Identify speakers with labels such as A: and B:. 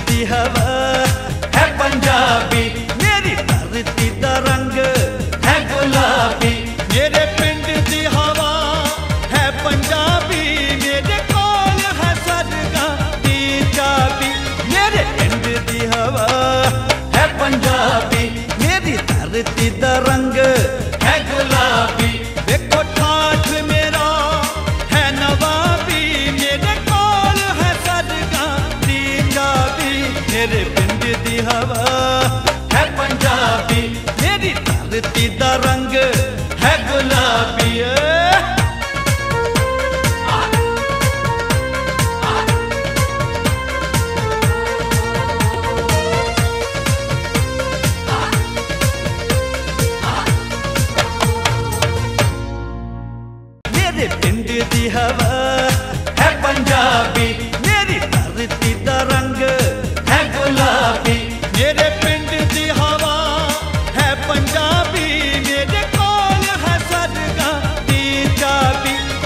A: दी हवा। है पंजाबी, मेरी धरती का रंग है गुलाबी, मेरे पिंड दी हवा। है पंजाबी, मेरे कोल है सरगा दी चाबी मेरे पिंड दी हवा। है पंजाबी, मेरी धरती का रंग मेरे पिंड की हवा। है पंजाबी, मेरी धरती का रंग। है गुलाबी मेरे पिंड की हवा। है पंजाबी